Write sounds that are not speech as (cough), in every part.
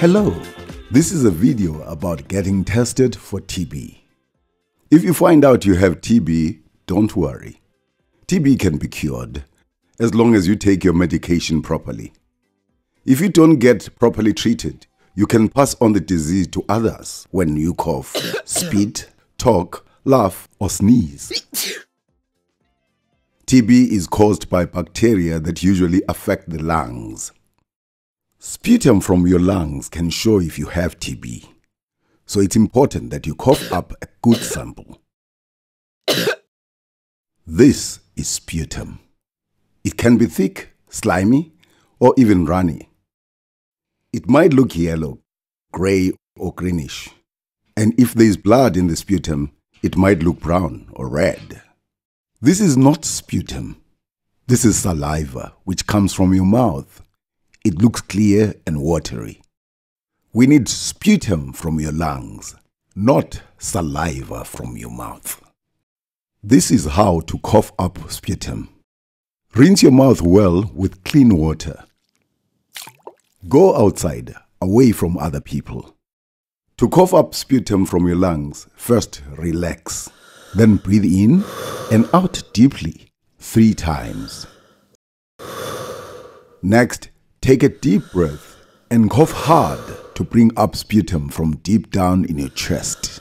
Hello, this is a video about getting tested for TB. If you find out you have TB, don't worry. TB can be cured as long as you take your medication properly. If you don't get properly treated, you can pass on the disease to others when you cough, (coughs) spit, talk, laugh, or sneeze. TB is caused by bacteria that usually affect the lungs. Sputum from your lungs can show if you have TB. So it's important that you cough up a good sample. This is sputum. It can be thick, slimy, or even runny. It might look yellow, gray, or greenish. And if there is blood in the sputum, it might look brown or red. This is not sputum. This is saliva, which comes from your mouth. It looks clear and watery. We need sputum from your lungs, not saliva from your mouth. This is how to cough up sputum. Rinse your mouth well with clean water. Go outside, away from other people. To cough up sputum from your lungs, first relax. Then breathe in and out deeply three times. Next, take a deep breath and cough hard to bring up sputum from deep down in your chest.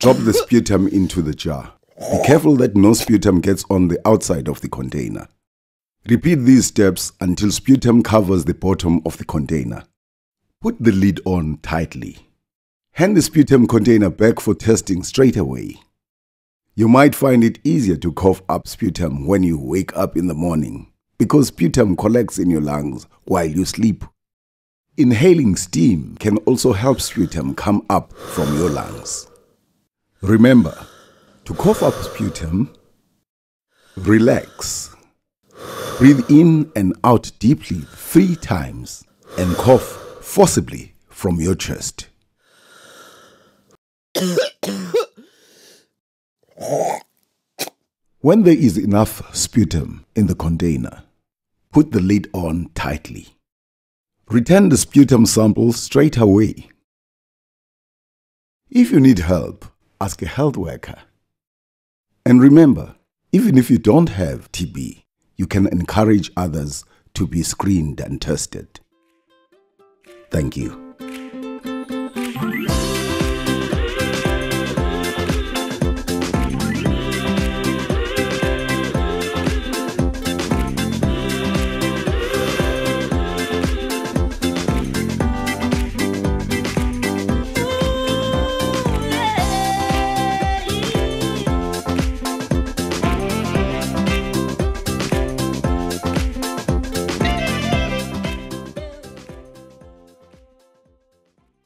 Drop the sputum into the jar. Be careful that no sputum gets on the outside of the container. Repeat these steps until sputum covers the bottom of the container. Put the lid on tightly. Hand the sputum container back for testing straight away. You might find it easier to cough up sputum when you wake up in the morning because sputum collects in your lungs while you sleep. Inhaling steam can also help sputum come up from your lungs. Remember, to cough up sputum, relax. Breathe in and out deeply three times and cough forcibly from your chest. When there is enough sputum in the container, put the lid on tightly. Return the sputum sample straight away. If you need help, ask a health worker. And remember, even if you don't have TB, you can encourage others to be screened and tested. Thank you.